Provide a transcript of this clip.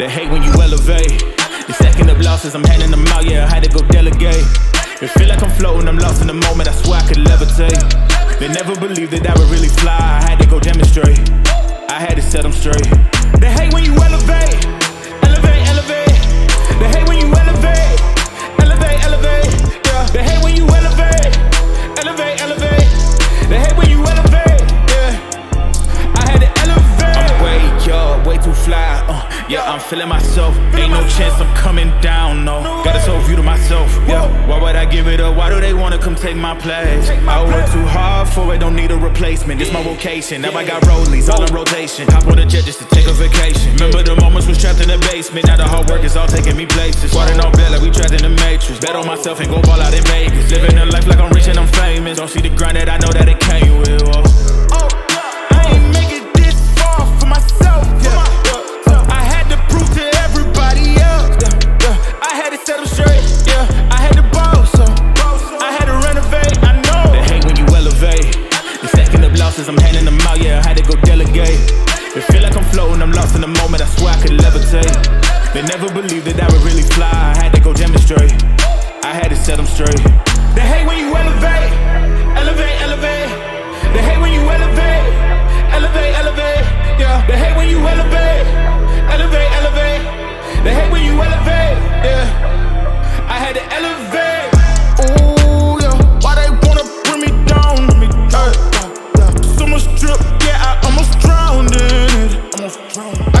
They hate when you elevate. The second of losses, I'm handing them out, yeah, I had to go delegate. It feel like I'm floating, I'm lost in the moment, I swear I could levitate. They never believed that I would really fly, I had to go demonstrate. I had to set them straight. They hate when you elevate, feeling myself. Ain't no chance I'm coming down. No, got a whole view to myself. Yeah, why would I give it up? Why do they wanna come take my place? I work too hard for it, don't need a replacement. It's my vocation. Now I got rollies all in rotation. Hop on a jet just to take a vacation. Remember the moments was trapped in the basement. Now the hard work is all taking me places. Squatting on bed like we trapped in the matrix. Bet on myself and go ball out in Vegas. Living a life like I'm rich and I'm famous. Don't see the grind that I know that it came in the moment, I swear I could levitate. They never believed that I would really fly, I had to go demonstrate. I had to set them straight. They hate when you elevate, elevate, elevate. They hate when you elevate, elevate, elevate. Yeah, they hate when you elevate, elevate, elevate. They hate when you elevate, yeah. I had to elevate. Ooh, yeah. Why they wanna bring me down? Uh, so much drip, yeah, I was drunk.